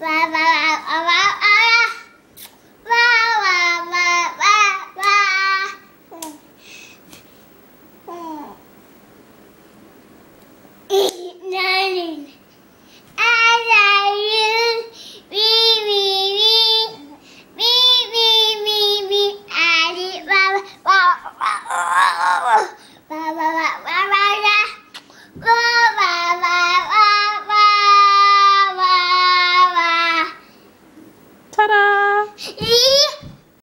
爸爸爸。